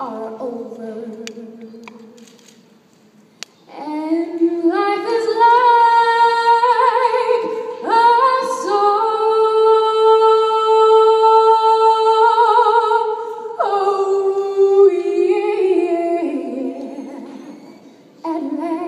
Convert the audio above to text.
And life is like a song. Oh, yeah.